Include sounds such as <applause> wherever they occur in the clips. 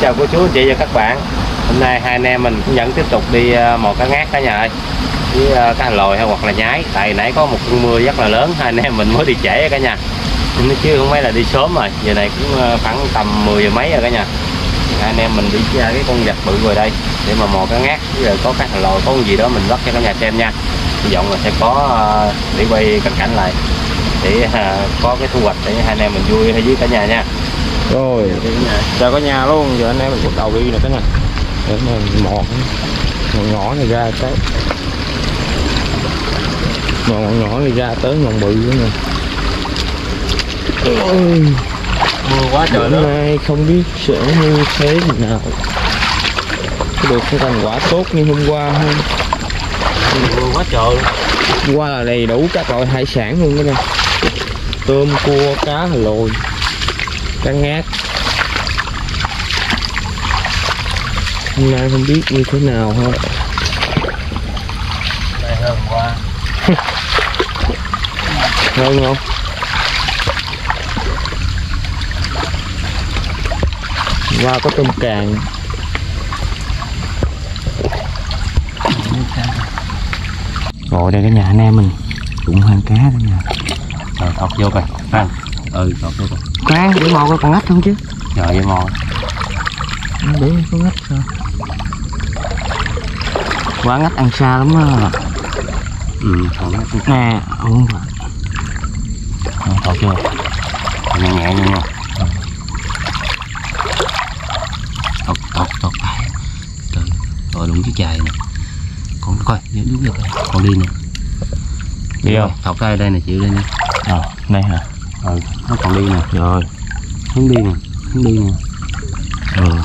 chào cô chú anh chị và các bạn. Hôm nay hai anh em mình cũng vẫn tiếp tục đi ờ, mò cá ngát cả nhà ơi. Với ờ, cá hành hay hoặc là nhái. Tại nãy có một cơn mưa rất là lớn, hai anh em mình mới đi trễ cả nhà. Nhưng chứ không mấy là đi sớm rồi, giờ này cũng ờ, khoảng tầm 10 giờ mấy rồi cả nhà. Hai anh em mình đi ra cái con vật bự rồi đây, để mà mò cá ngát. Với có cá hành có cái gì đó mình bắt cho cả nhà xem nha. Hy vọng là sẽ có để quay cảnh cảnh lại, để có cái thu hoạch để hai anh em mình vui với cả nhà nha rồi. Chào cả nhà luôn. Giờ anh em mình bắt đầu đi nè cả nhà để mình mò ngọn nhỏ này ra tới. Ngọn nhỏ này ra tới ngọn bự nữa nè. Mưa quá trời lớn nay không biết sẽ như thế nào. Có được cái thành quả tốt như hôm qua không mưa quá trời hôm qua là đầy đủ các loại hải sản luôn đó nha tôm cua cá lồi cá ngát. Hôm nay không biết như thế nào ha Đây hôm qua hơn <laughs> không? Qua có tôm càng. Ngồi đây cái nhà anh em mình. Cũng hang cá đó nha. Rồi thọc vô coi. Khoan. Ừ thọc vô coi khoan để mò coi con ếch không chứ? Rồi vậy mò để con ếch sao quả ếch ăn xa lắm á. Ừ thọc nó nè không phải thọc vô nhẹ nhẹ nha. Nha thọc thọc thọc trời rồi đúng cái chài nè. Con coi nhớ đúng được con đi nè. Đi không? Thọc đây đây nè chịu đây nè. Ờ này hả ừ nó còn đi nè. Rồi. Hướng đi nè hướng đi nè. Ừ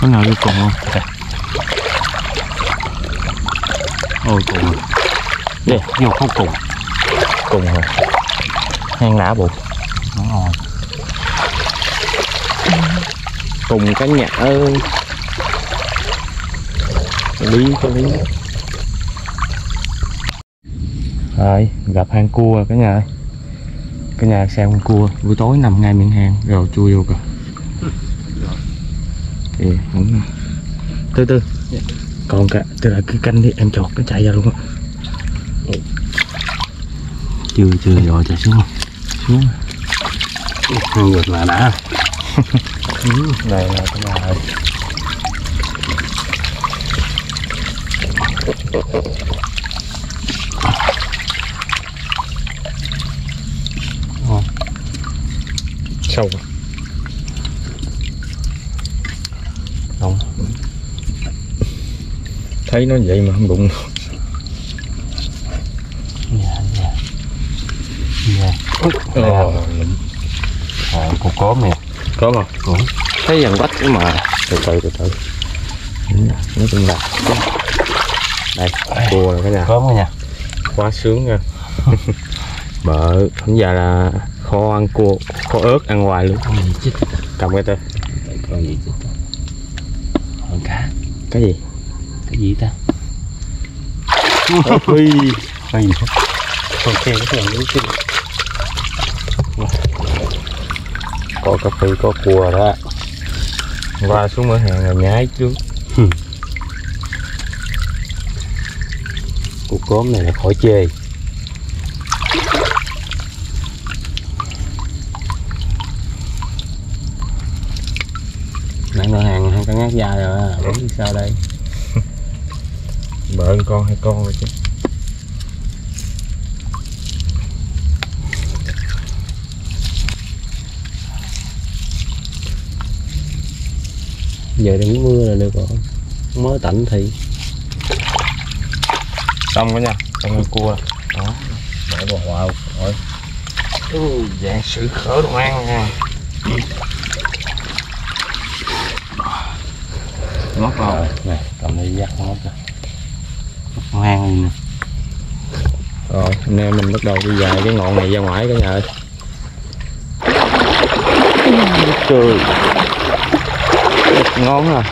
có nào đi cùng không? Ôi cùng rồi Đi. vô không cùng. Cùng hả? Hang nã bụng nó ngon cùng cả nhà ơi. Lý cái lý rồi gặp hang cua rồi cả nhà ơi. Cả nhà xem con cua. Buổi tối nằm ngay miệng hang rồi chui vô kìa thì cũng từ từ. Còn cả từ là cứ canh đi em chọt nó chạy ra luôn á. Chưa chưa rồi chạy xuống xuống không được là đã <laughs> này là cái nhà ơi Ờ. sâu. Không. Thấy nó vậy mà không đụng dạ dạ dạ ờ, cục cốm nè có mà cũng thấy dần quách cái mà. Từ từ từ từ. Nói chung là đây cua rồi cả nhà. Cốm nha. Quá sướng nha. <laughs> Bợ hôm giờ là kho ăn cua kho ớt ăn hoài luôn. Con gì chích? Cầm cái tay con gì chích? Con cá. Cái gì? Cái gì ta? Ui con gì? Con khen cái này cái có cà phê có cua đó. Qua xuống mở hàng là nhái trước. Cục cốm này là khỏi chê. Nãy ngân hàng hai con ngát dài rồi không biết sao đây? <laughs> Bợ con hai con rồi chứ giờ đừng mưa là được rồi mới tạnh thì. Xong rồi nha xong rồi cua. Đó. Để vào vào rồi ừ, dạng sự khởi đồ ăn nha ngót rồi này cầm đi dắt ngót rồi ngoan đi nè. Rồi anh em mình bắt đầu đi dài cái ngọn này ra ngoài cả nhà ơi. Trời ngon à.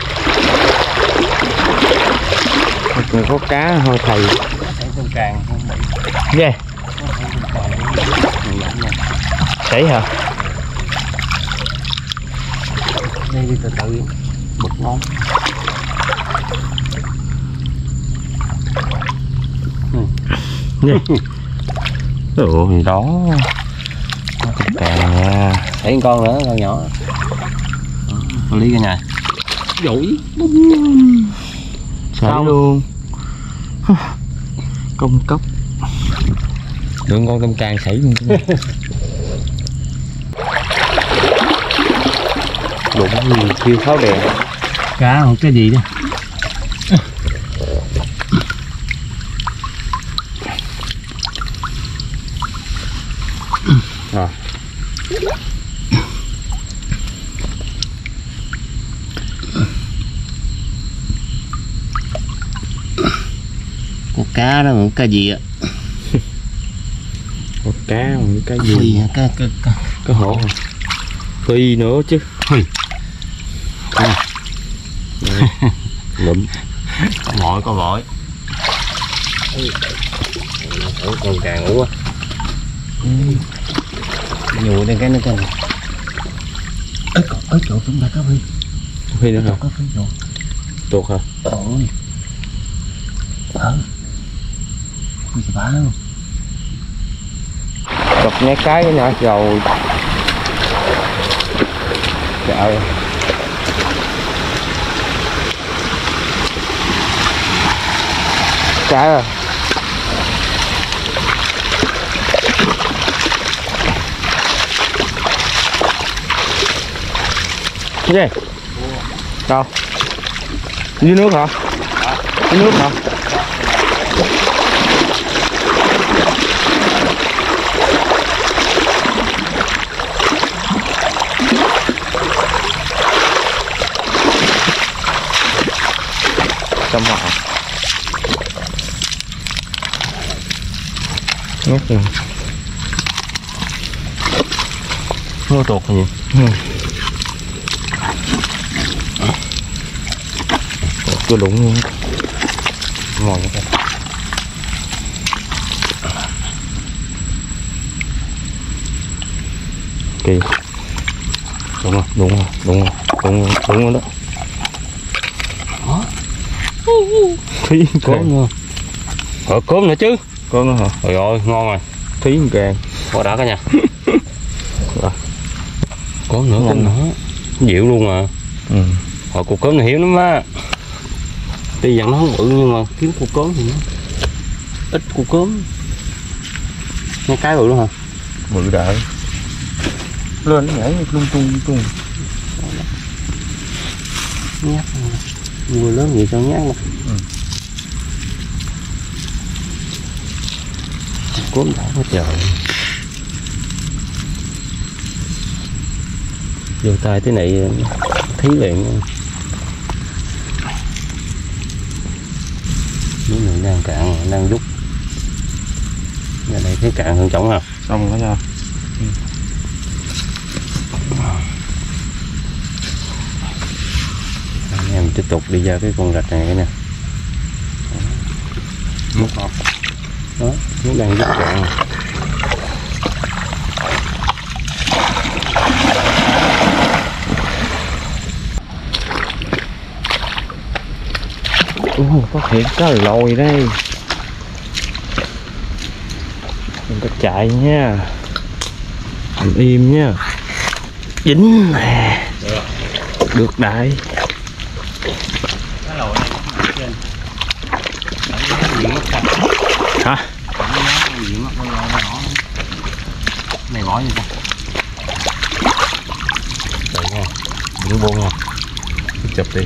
Còn có cá thôi thầy. Ghê sảy hả? Đây đi từ từ bực ngon ủa gì đó. Càng nha thấy con nữa con nhỏ. Lý cái này dỗi sảy luôn. <sighs> Công cốc. Đừng con tôm càng sảy luôn đụng gì kêu pháo đèn. Cá không cái gì đó cá đó một cái gì ạ có <laughs> cá một cái gì gì cá cá cá có hổ phi nữa chứ. Phi. lụm. Có mỏi có mỏi con càng ngủ quá. Nhiều đây cái nó cái này ơi cậu ơi cậu chúng ta có phi phi nữa hả? có phi rồi. Tuột hả? Ờ phi thì bá luôn đập nhát cái nhỏ rồi. Trời. Trái à cái gì? Đâu? Dưới nước hả? Dưới nước hả trong họ nhét rồi nó tuột gì tôi đụng luôn. Ngồi như thế kỳ đúng rồi đúng rồi đúng rồi đúng rồi đúng rồi đó. Có càng nữa ở cốm nữa chứ có nữa hả? Trời ơi ngon rồi. Thí càng qua đã cả nhà. <laughs> Rồi. cốm nữa Ngon nữa. Dịu luôn à. Ừ. hồi cục cốm này hiếm lắm á. Tuy rằng nó không bự nhưng mà kiếm cục cốm thì nó ít cục cốm nghe cái bự luôn hả? Bự đại. Lên nó nhảy lung tung lung tung. Nhát người lớn gì sao nhát mà. Ừ. cốm đã quá trời vô tay thế này thấy liền cái này đang cạn đang rút giờ này thấy cạn hơn trọng ha xong rồi nha anh em tiếp tục đi ra cái con rạch này nè. Nước ngọt đó nó đang rất cạn uh, phát hiện cá lồi đây. Đừng có chạy nha. Nằm im nha. Dính nè. Được đại cái lồi này trên gì mất sạch hả gì mất con lồi nó bỏ như ta Đợi nha đừng buông nha. Chụp đi.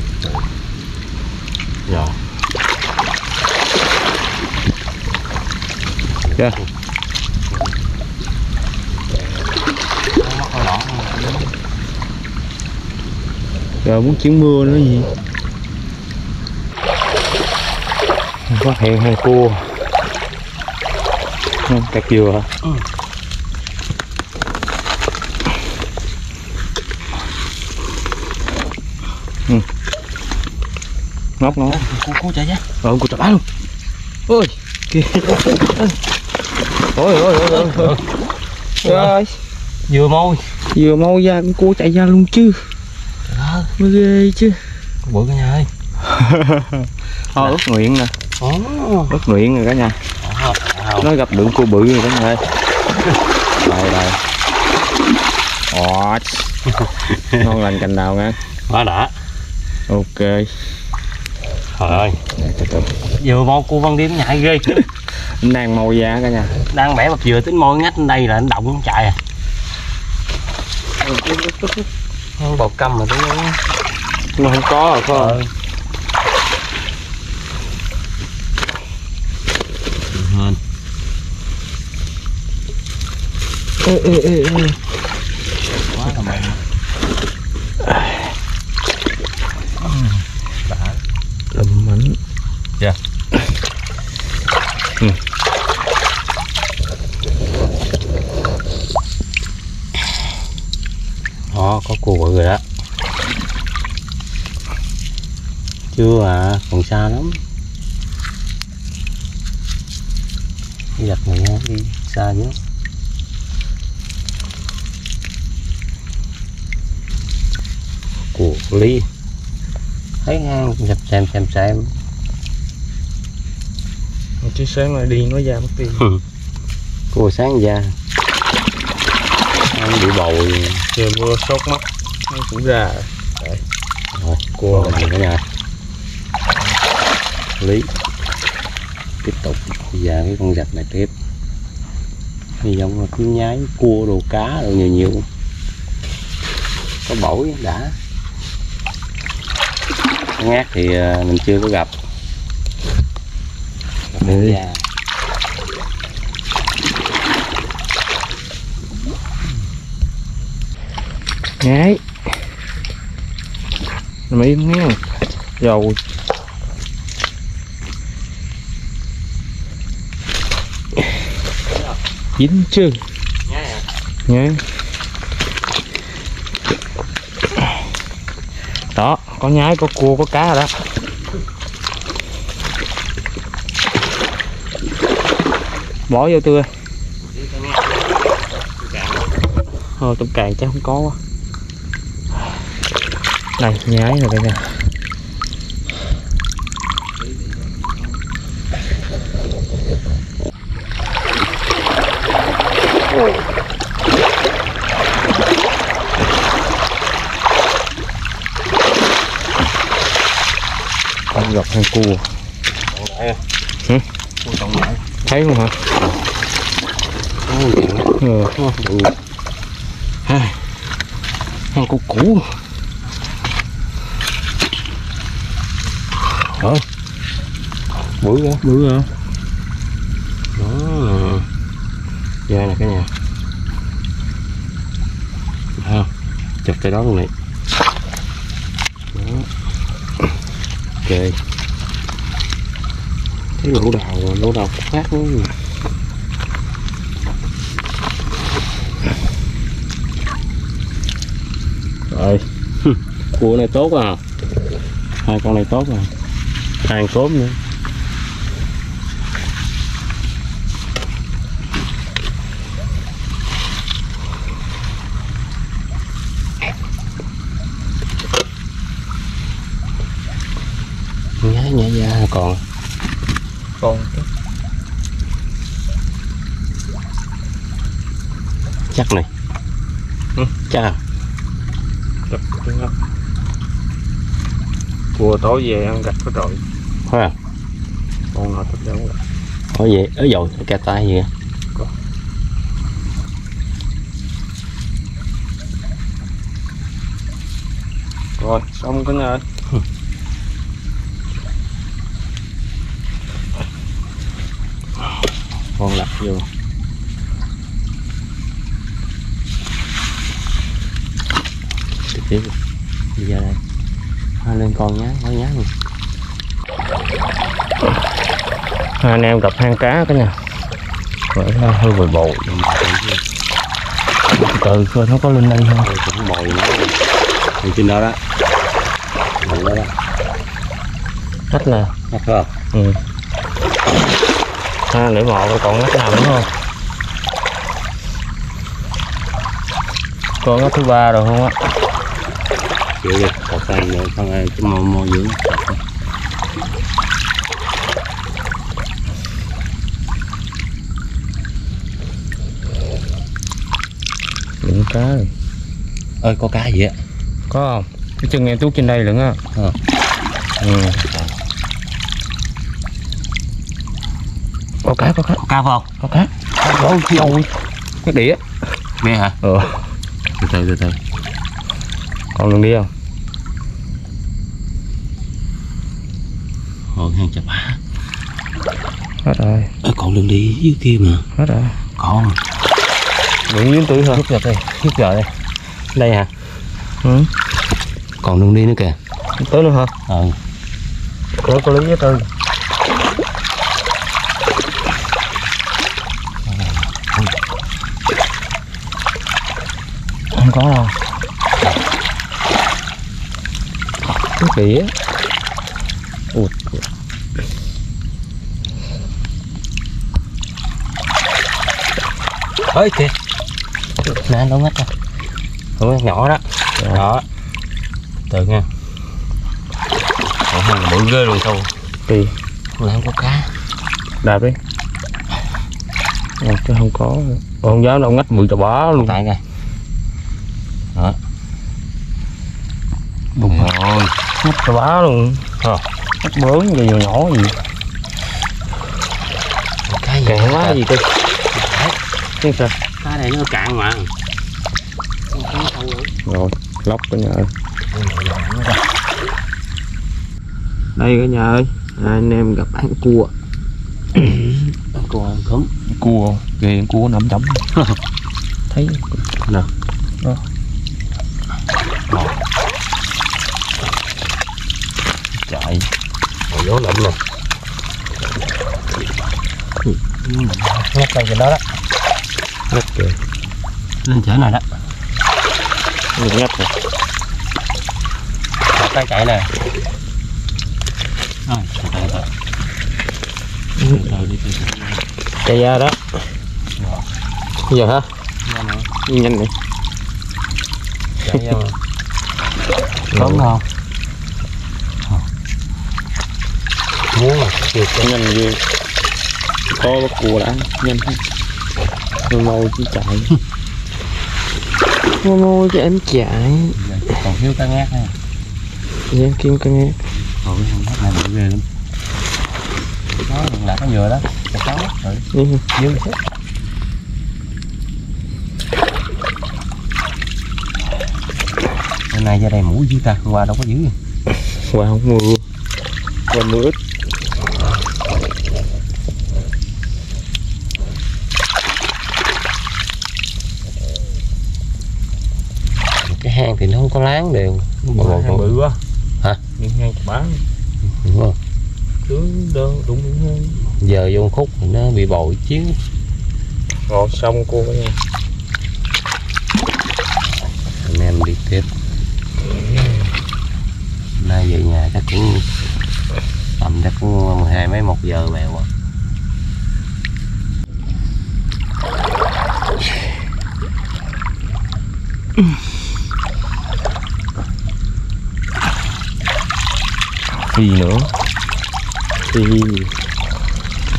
Dạ. Chưa? rồi muốn chuyển mưa nữa gì? Phát hiện hai cua. Không cắt dừa hả? Ừ. ngóc cô cô chạy ra rồi cô á luôn. Ôi kìa. Ôi ôi ôi ôi rồi. Vừa môi. Vừa mau ra con cua chạy ra luôn chứ. Mới ghê chứ. Bự cả nhà ơi. <laughs> Thôi ước nguyện nè. Ước nguyện rồi cả nhà. Nó gặp được cua bự rồi cả nhà ơi. <laughs> Đây đây <laughs> ngon lành cành đào nha. Quá đã. Ok trời ơi. Vừa môi cô văn điếm nhại ghê. Anh <laughs> đang mau ra cả nhà. Đang bẻ bắp dừa tính môi ngách lên đây là anh động nó chạy à. Bột căm mà không mà không có rồi phải không? Ờ. hơn ê ê ê ê quá là mạnh đã lùm mảnh Dạ. ừ. đó có cua bự rồi đó chưa à còn xa lắm. Giặt nha đi xa nhé của ly. Thấy ngang nhập xem xem xem. Chứ sáng lại đi nó ra mất tiền cô sáng ra ăn bị bầu trời mưa sốt mắt nó cũng ra. Rồi. Cua cua mình cả nhà lý. Tiếp tục giờ cái con vạch này tiếp. Hy vọng là cứ nhái cua đồ cá đồ nhiều nhiều. Có bổi đã. Ngát thì ờ, mình chưa có gặp. Đi. Dạ. nằm im nghe dầu dính chưa nhé. Đó, có nhái, có cua, có cá rồi đó. Bỏ vô tươi thôi tôm càng chắc không có quá. Này, nhái rồi đây nè. Con gặp hai cua? Cua trọng lại thấy không hả? Ừ. Hai. Hàng cũ. Ờ. bự kìa bự hả? Đó da nè cả nhà. À, chụp cái đó luôn này đó. Ok. Thấy lỗ đào rồi lỗ đào khác nữa rồi. Cua này tốt à. Hai con này tốt à hàng cốm nữa nhá da còn. Còn chắc này. Ừ. chắc à? Chụp cái ngóc cua tối về ăn gạch có rồi ha con nào thích đâu rồi có gì ở dồi cái tay gì rồi xong cái ơi con lặt vô trực tiếp bây giờ đây hai lên con nhá nói nhá. Luôn hai anh em gặp hang cá cái nhà Vậy nó hơi bồi bồi từ coi nó có lên đây không Ôi, cũng bồi nó đi trên đó đó. Đó đó. Ngách nè. Ngắt không? Ừ Ha để mò còn ngách nào nữa không? Còn ngách thứ ba rồi không á chịu đi cột tay nữa không ai cái mò mò dưỡng. Đừng cá rồi. Ơi có cá gì á? Có không? Cái chân em tuốt trên đây lận á. Ờ. Ừ Có cá, có cá, cá không? Có cá. Ôi, ôi Cái đĩa. Nghe hả? Ờ. Từ từ từ từ. Còn đường đi không? hồi hàng chập á Hết rồi, Ơ, còn đường đi dưới kia mà. Hết rồi. Còn Đừng dưới túi thôi. Hút giật đi hút giật đi đây hả? Ừ. Còn đường đi nữa kìa. Tới nữa hả? ừ. Có, có lý với tư Không có đâu. Cái đĩa Ui, ơi kìa. Nè nó ngắt rồi. Ủa, nhỏ đó. Dạ. đó. Từ nha. Hàng bự ghê luôn sao? Kỳ là không có cá. Đạp đi. À, Chứ không có. Ồ, không dám đâu ngách mười tờ bá luôn. Tại kìa đó bùng Ngách tờ bá luôn. Ờ. Ngách bớn gì nhỏ gì. Cái gì quá gì cơ Chứ sao cá này nó cạn mà. Rồi lóc cả nhà ơi. Đây cả nhà ơi anh em gặp ăn cua. Con cua ăn cứng. Cua Ghê cua nằm chấm. <laughs> Thấy. Nè. Đó. Chạy Còn gió lụm nè ngắt tay trên đó đó. Ngách kìa. Lên chở này đó. Ngách ngách rồi Đặt tay chạy nè rồi từ từ từ. Từ từ đi từ từ. Chạy ra đó. Giờ hả? Nhanh nè. Nhanh này chạy ra mà lớn không kìa kìa Nhanh ghê. Có bắt cua đã Nhanh hết mau chứ chạy. Mau mau cho em chạy. Còn thiếu cá ngát Vậy em kêu con nghe Ôi, không hết này bự ghê lắm. Đó, đừng lạc cái dừa đó. Chặt cháu rồi. Ừ. dư chứ Hôm nay ra đây mũi dữ ta, hôm qua đâu có dữ. Qua không mưa Qua mưa ít Cái hang thì nó không có láng đều bò bự quá. Hả? Hang chục bán. Đúng không? Cứ đơn đúng Giờ vô khúc thì nó bị bồi chiếu. Ngọt xong cua cả nha. Anh em đi tiếp. Nay về nhà chắc cũng Tầm chắc cũng 12 mấy một giờ bèo à <laughs> Phi nữa? Phi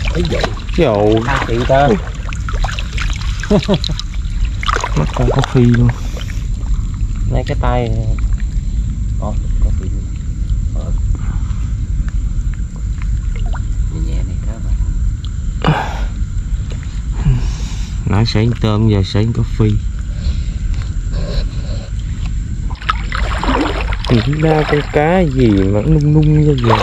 Thấy vậy Dầu. Hai chị <laughs> ta Mắt con có phi luôn. Mấy cái tay. Ồ, có bị Ờ. Nhẹ nhẹ này cá mà Nãy sáng tôm giờ sáng có phi Nhìn ra con cá gì mà nung nung ra giờ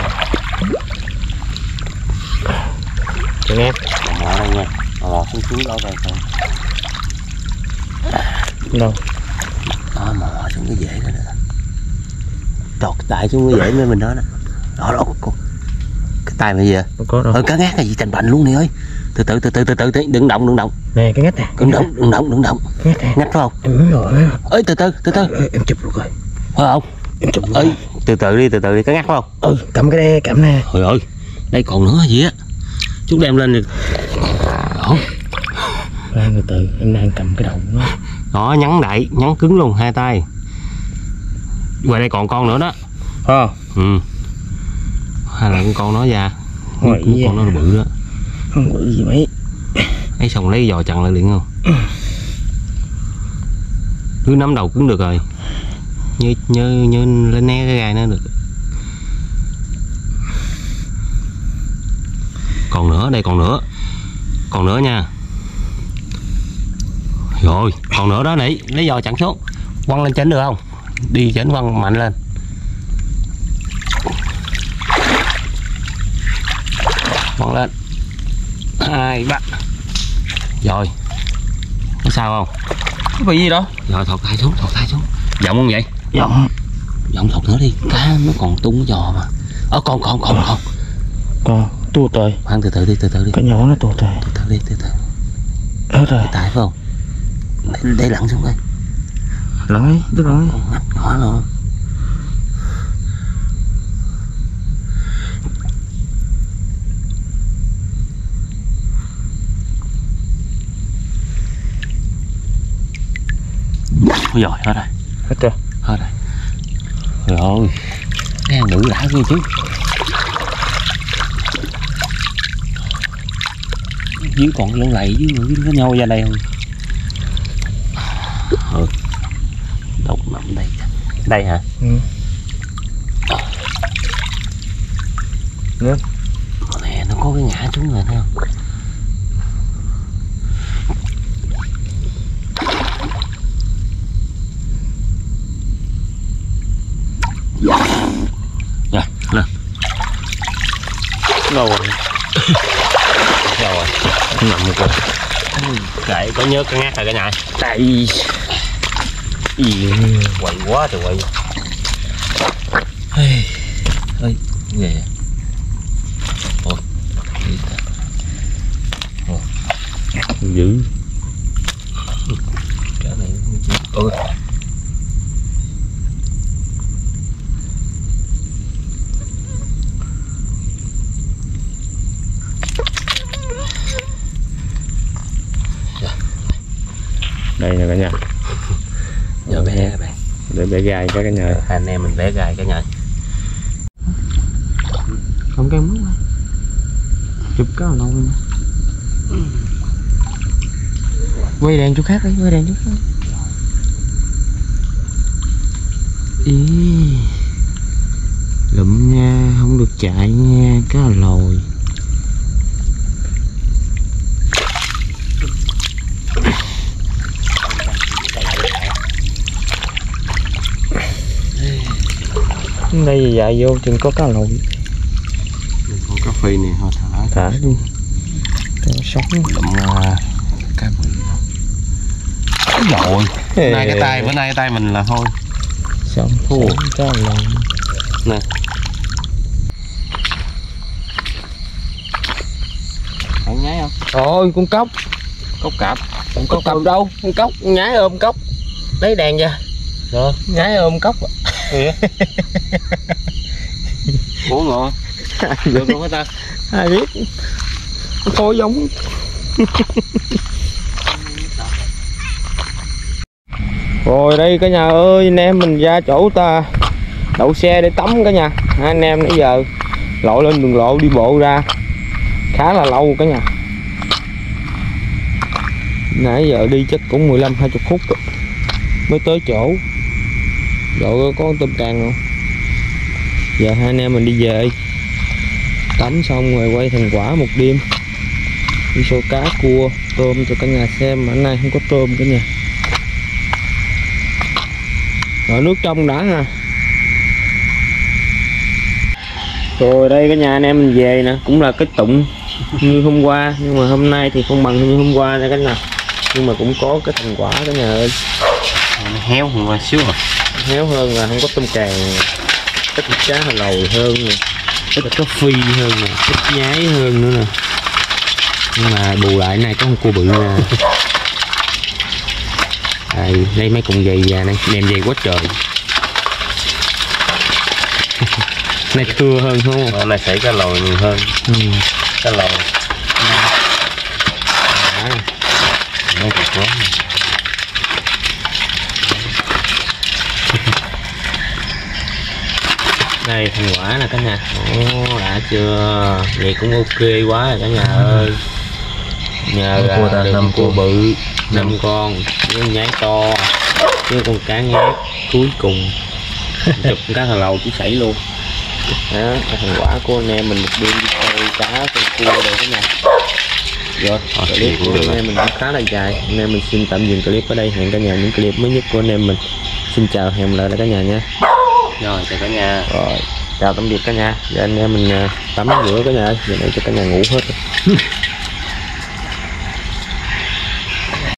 Cho nghe. Mở đây nha Lọt xuống xuống đó rồi thôi Đâu? Đó mò xuống cái dễ đó đó Tọt tại xuống cái dễ với mình đó đó. Đó đó con Cái tay mày gì vậy? Không có đâu. Ơi cá ngát cái gì? Thành bành luôn nè ơi. Từ từ từ từ từ từ đừng động đừng động. Nè cái ngách nè. Đừng động đừng động đừng động. Ngách nè. Phải không? Em ướm rồi. Ơi từ từ từ từ. Em chụp luôn rồi. Phải không? Em ơi từ từ đi từ từ đi có ngắt không? Ừ cầm cái đây cầm nè. Trời ơi đây còn nữa gì á? Chút đem lên được đó, Khoan từ từ em đang cầm cái đầu nó đó nhắn đậy nhắn cứng luôn hai tay. Ngoài đây còn con nữa đó. Ờ ừ. Hay là con con nó già? Ôi, con, con nó là bự đó. Không bự gì mấy. Ấy xong lấy giò chặn lại liền không? Cứ nắm đầu cứng được rồi như như như lên né cái gai nó được. Còn nữa đây còn nữa. Còn nữa nha. Rồi còn nữa đó nỉ lấy giò chặn xuống quăng lên chỉnh được không? Đi chỉnh quăng mạnh lên. Quăng lên. Hai ba. Rồi. Có sao không? Có bị gì đâu. Rồi thọt tay xuống thọt tay xuống. Giọng không vậy Giọng. Giọng thọt nữa đi cá nó còn tung cái giò mà. Ờ còn còn còn còn. Còn tua tời khoan từ từ đi từ từ đi. Cái nhỏ nó tua tời từ từ đi từ từ. Hết rồi. Tay phải không? Để, để lặn xuống coi. Lỗi Tức lỗi con mắt nhỏ luôn Ôi giời, hết rồi, Hết rồi hết rồi Rồi, nghe nữ đã ghê chứ Dưới còn lầy dưới dưới nó nhau ra đây không Ừ Đâu nằm đây Đây hả? Ừ. Nữa. Nè, nó có cái ngã xuống rồi thấy không? Rồi, lên Đâu rồi. Rồi, nằm một cục Kệ, có nhớ cái ngát rồi cả nhà. Đây quậy quá trời quậy. Ơi, ghê. Ôi, Dữ cái này không chịu. Ôi, Đây nè cả nhà. Giờ bé các bạn? Để bẻ gai cái cả nhà. Hai anh em mình bé gài cả nhà. Không cái mất Chụp cái nào luôn Quay đèn chỗ khác đi, quay đèn chỗ khác Ý. Lụm nha, không được chạy nha, cá lòi đây dài vô chừng có cá lòi con cá phi này thôi thả. Thả đi. Sống. Lụm uh, cá bự. Rồi bữa nay cái <laughs> tay bữa nay cái tay mình là thôi. Sống Thua. cá lòi nè. Không nhái không? Ôi con cốc. Cốc cạp. Con cốc cầm đâu? con cốc. Nhái ôm cốc. Lấy đèn ra. Rồi. nhái ôm cốc Ủa ngộ. <laughs> Được luôn hả ta? Ai biết. Thôi giống. Rồi đây cả nhà ơi anh em mình ra chỗ ta đậu xe để tắm cả nhà. Hai anh em nãy giờ lội lên đường lộ đi bộ ra. Khá là lâu cả nhà. Nãy giờ đi chắc cũng 15 20 phút rồi. mới tới chỗ rồi, có tôm càng không? Giờ hai anh em mình đi về tắm xong rồi quay thành quả một đêm. Đi sâu cá, cua, tôm cho cả nhà xem. Mà hôm nay không có tôm cả nhà. Rồi, nước trong đã ha. Rồi, đây cả nhà anh em mình về nè. Cũng là cái tụng như hôm qua. Nhưng mà hôm nay thì không bằng như hôm qua nha cả nhà. Nhưng mà cũng có cái thành quả cả nhà ơi. Nó héo hơn qua xíu rồi héo hơn là không có tôm càng. Ít cá hà lồi hơn nè. Ít có phi hơn nè. Ít nhái hơn nữa nè. Nhưng mà bù lại này có con cua bự nè. Đây đây mấy con dày già này. Đem về quá trời. <laughs> Này thưa hơn không? Hôm nay xảy cá lồi nhiều hơn. Ừ. cá lồi Đó. nó cực quá đây thành quả nè cả nhà. Ồ đã chưa? Vậy cũng ok quá rồi cả nhà ơi. Nhờ cua ta, năm cua bự năm con với nhái to với con cá nhát cuối cùng. Chụp cá thằng lầu cũng xảy luôn. Đó thành quả của anh em mình một đêm đi câu cá con cua rồi cả nhà. Rồi clip của anh em mình cũng khá là dài. Anh em mình xin tạm dừng clip ở đây. Hẹn cả nhà những clip mới nhất của anh em mình. Xin chào hẹn lại cả nhà nha. Rồi chào cả nhà. Rồi chào tạm biệt cả nhà giờ anh em mình ờ, tắm rửa cả nhà giờ để cho cả nhà ngủ hết. <laughs>